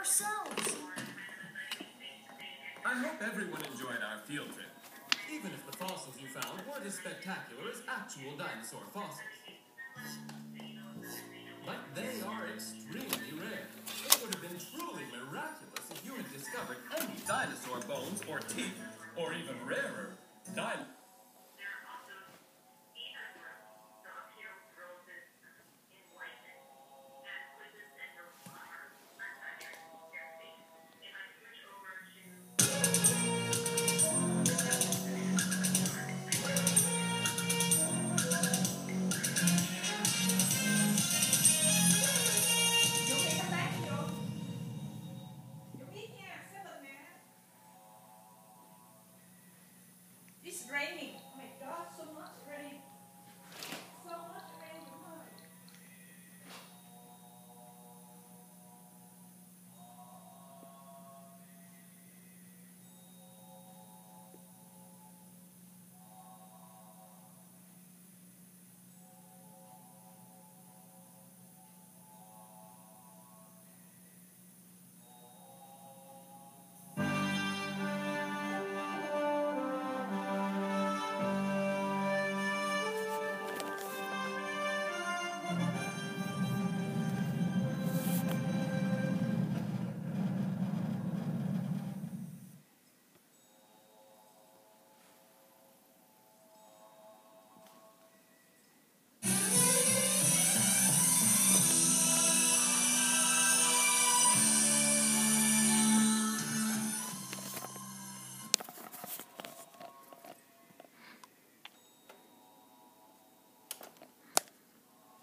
ourselves. I hope everyone enjoyed our field trip. Even if the fossils you found weren't as spectacular as actual dinosaur fossils. But they are extremely rare. It would have been truly miraculous if you had discovered any dinosaur bones or teeth, or even rarer, dinosaurs.